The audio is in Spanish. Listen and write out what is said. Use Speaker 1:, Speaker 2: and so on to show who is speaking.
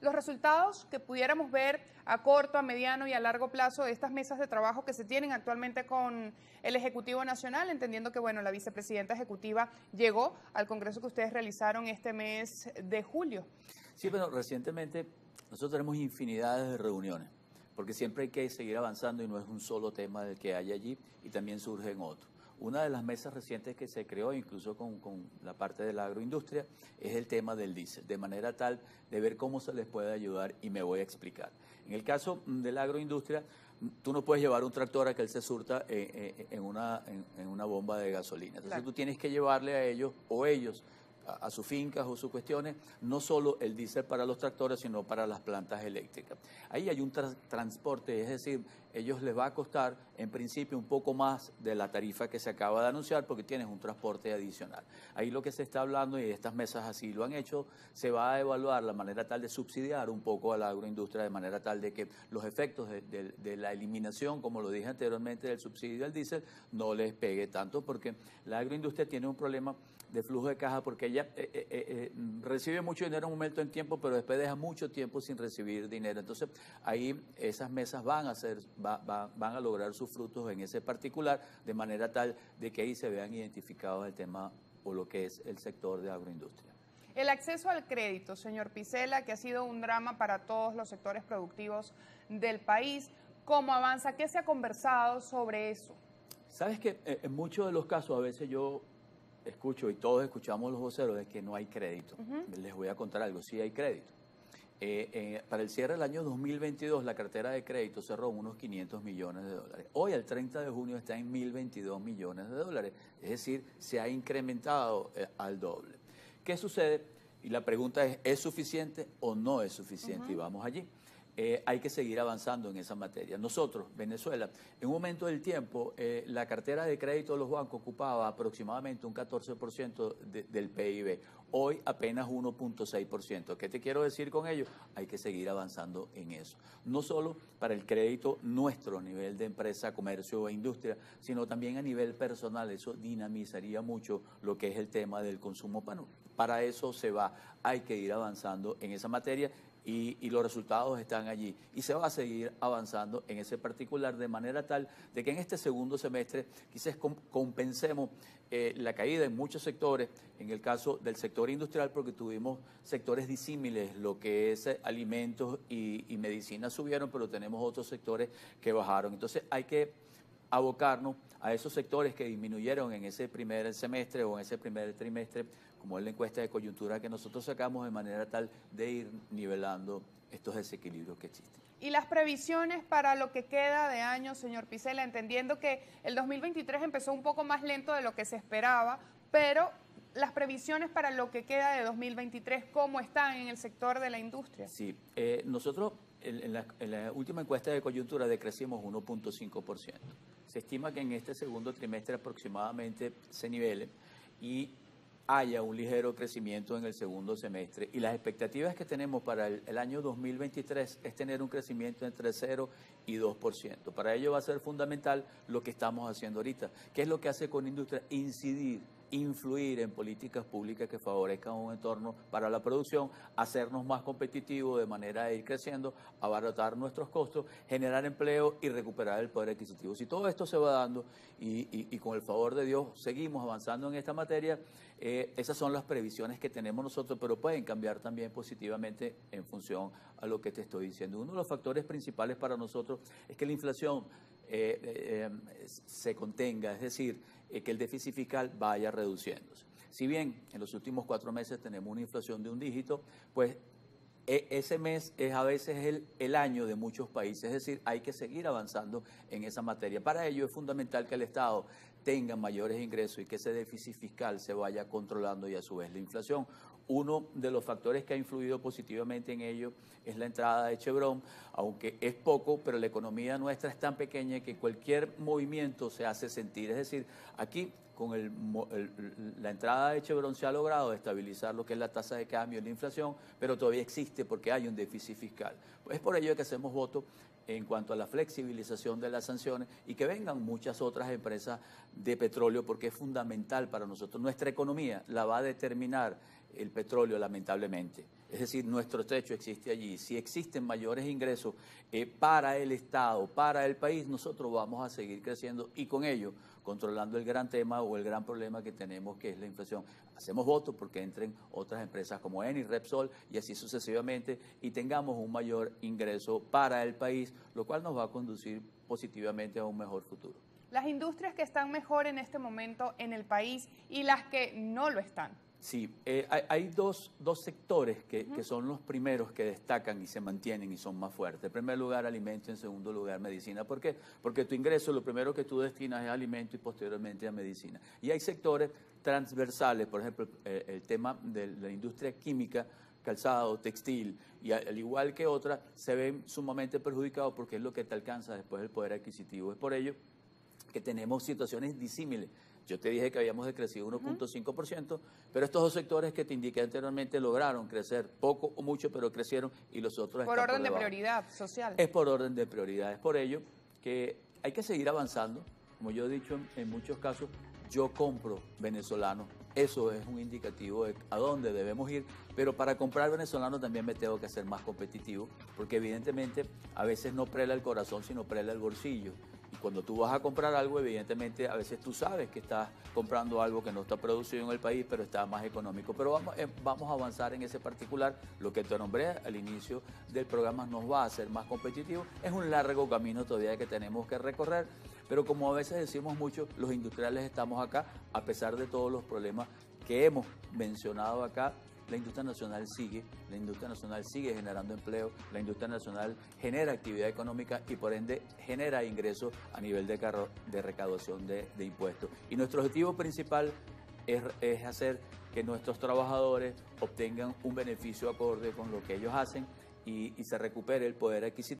Speaker 1: Los resultados que pudiéramos ver a corto, a mediano y a largo plazo de estas mesas de trabajo que se tienen actualmente con el Ejecutivo Nacional, entendiendo que bueno, la vicepresidenta ejecutiva llegó al Congreso que ustedes realizaron este mes de julio.
Speaker 2: Sí, pero recientemente nosotros tenemos infinidades de reuniones, porque siempre hay que seguir avanzando y no es un solo tema el que hay allí y también surgen otros. Una de las mesas recientes que se creó, incluso con, la parte de la agroindustria, es el tema del diésel, de manera tal de ver cómo se les puede ayudar y me voy a explicar. En el caso de la agroindustria, tú no puedes llevar un tractor a que él se surta eh, eh, en, una, en, una bomba de gasolina. Entonces tú tienes que llevarle a ellos o ellos a, sus fincas o sus cuestiones, no solo el diésel para los tractores, sino para las plantas eléctricas. Ahí hay un transporte, es decir, ellos les va a costar en principio un poco más de la tarifa que se acaba de anunciar porque tienes un transporte adicional. Ahí lo que se está hablando, y estas mesas así lo han hecho, se va a evaluar la manera tal de subsidiar un poco a la agroindustria de manera tal de que los efectos de, la eliminación, como lo dije anteriormente, del subsidio al diésel, no les pegue tanto porque la agroindustria tiene un problema de flujo de caja porque ella eh, eh, eh, recibe mucho dinero en un momento en tiempo, pero después deja mucho tiempo sin recibir dinero. Entonces, ahí esas mesas van a, ser, a lograr sus frutos en ese particular, de manera tal de que ahí se vean identificados el tema o lo que es el sector de agroindustria.
Speaker 1: El acceso al crédito, señor Picela, que ha sido un drama para todos los sectores productivos del país. ¿Cómo avanza? ¿Qué se ha conversado sobre eso?
Speaker 2: Sabes que en muchos de los casos a veces yo escucho y todos escuchamos los voceros de que no hay crédito. Les voy a contar algo, sí hay crédito. Eh, eh, para el cierre del año 2022 la cartera de crédito cerró unos 500 millones de dólares. Hoy, el 30 de junio, está en 1.022 millones de dólares. Es decir, se ha incrementado eh, al doble. ¿Qué sucede? Y la pregunta es, ¿es suficiente o no es suficiente? Y vamos allí. Eh, hay que seguir avanzando en esa materia. Nosotros, Venezuela, en un momento del tiempo, eh, la cartera de crédito de los bancos ocupaba aproximadamente un 14% del PIB. Hoy apenas 1.6%. ¿Qué te quiero decir con ello? Hay que seguir avanzando en eso. No solo para el crédito nuestro a nivel de empresa, comercio e industria, sino también a nivel personal. Eso dinamizaría mucho lo que es el tema del consumo. para eso se va. Hay que ir avanzando en esa materia y, los resultados están allí. Y se va a seguir avanzando en ese particular de manera tal de que en este segundo semestre quizás compensemos eh, la caída en muchos sectores, en el caso del sector industrial, porque tuvimos sectores disímiles, lo que es eh, alimentos y, y medicina subieron, pero tenemos otros sectores que bajaron. Entonces hay que abocarnos a esos sectores que disminuyeron en ese primer semestre o en ese primer trimestre, como es la encuesta de coyuntura que nosotros sacamos, de manera tal de ir nivelando estos desequilibrios que existen.
Speaker 1: Y las previsiones para lo que queda de año, señor Picela, entendiendo que el 2023 empezó un poco más lento de lo que se esperaba, pero las previsiones para lo que queda de 2023, ¿cómo están en el sector de la industria?
Speaker 2: Sí, eh, nosotros en, la, en, la, última encuesta de coyuntura decrecimos 1.5%. Se estima que en este segundo trimestre aproximadamente se nivele y haya un ligero crecimiento en el segundo semestre. Y las expectativas que tenemos para el, año 2023 es tener un crecimiento entre 0 y 2%. Para ello va a ser fundamental lo que estamos haciendo ahorita. ¿Qué es lo que hace con industria? Incidir influir en políticas públicas que favorezcan un entorno para la producción, hacernos más competitivos de manera de ir creciendo, abaratar nuestros costos, generar empleo y recuperar el poder adquisitivo. Si todo esto se va dando y, con el favor de Dios seguimos avanzando en esta materia, eh, esas son las previsiones que tenemos nosotros, pero pueden cambiar también positivamente en función a lo que te estoy diciendo. Uno de los factores principales para nosotros es que la inflación eh, eh, se contenga, es decir, que el déficit fiscal vaya reduciéndose. Si bien en los últimos cuatro meses tenemos una inflación de un dígito, pues e, ese mes es a veces el, el, año de muchos países, es decir, hay que seguir avanzando en esa materia. Para ello es fundamental que el Estado tenga mayores ingresos y que ese déficit fiscal se vaya controlando y a su vez la inflación. Uno de los factores que ha influido positivamente en ello es la entrada de Chevron, aunque es poco, pero la economía nuestra es tan pequeña que cualquier movimiento se hace sentir. Es decir, aquí con la entrada de Chevron se ha logrado estabilizar lo que es la tasa de cambio y la inflación, pero todavía existe porque hay un déficit fiscal. Es por ello que hacemos voto en cuanto a la flexibilización de las sanciones y que vengan muchas otras empresas de petróleo porque es fundamental para nosotros. Nuestra economía la va a determinar el petróleo, lamentablemente. Es decir, nuestro techo existe allí. Si existen mayores ingresos eh, para el Estado, para el país, nosotros vamos a seguir creciendo y con ello controlando el gran tema o el gran problema que tenemos, que es la inflación. Hacemos votos porque entren otras empresas como Eni, Repsol y así sucesivamente y tengamos un mayor ingreso para el país, lo cual nos va a conducir positivamente a un mejor futuro.
Speaker 1: Las industrias que están mejor en este momento en el país y las que no lo están.
Speaker 2: Sí, eh, hay, dos, dos, sectores que, que, son los primeros que destacan y se mantienen y son más fuertes. En primer lugar, alimento, en segundo lugar, medicina. ¿Por qué? Porque tu ingreso, lo primero que tú destinas es alimento y posteriormente a medicina. Y hay sectores transversales, por ejemplo, eh, el tema de la industria química, calzado, textil, y al igual que otras, se ven sumamente perjudicados porque es lo que te alcanza después el poder adquisitivo. Es por ello que tenemos situaciones disímiles. Yo te dije que habíamos decrecido 1.5%, pero estos dos sectores que te indiqué anteriormente lograron crecer poco o mucho, pero crecieron y los otros
Speaker 1: por orden de prioridad social.
Speaker 2: Es por orden de prioridad. Es por ello que hay que seguir avanzando. Como yo he dicho en, muchos casos, yo compro venezolano. Eso es un indicativo de a dónde debemos ir, pero para comprar venezolano también me tengo que hacer más competitivo, porque evidentemente a veces no prela el corazón, sino prela el bolsillo. Cuando tú vas a comprar algo, evidentemente a veces tú sabes que estás comprando algo que no está producido en el país, pero está más económico. Pero vamos, eh, vamos a avanzar en ese particular. Lo que te nombré al inicio del programa nos va a hacer más competitivos. Es un largo camino todavía que tenemos que recorrer. Pero como a veces decimos mucho, los industriales estamos acá, a pesar de todos los problemas que hemos mencionado acá, la industria nacional sigue, la industria nacional sigue generando empleo, la industria nacional genera actividad económica y por ende genera ingresos a nivel de, de recaudación de, impuestos. Y nuestro objetivo principal es, hacer que nuestros trabajadores obtengan un beneficio acorde con lo que ellos hacen y se recupere el poder adquisitivo.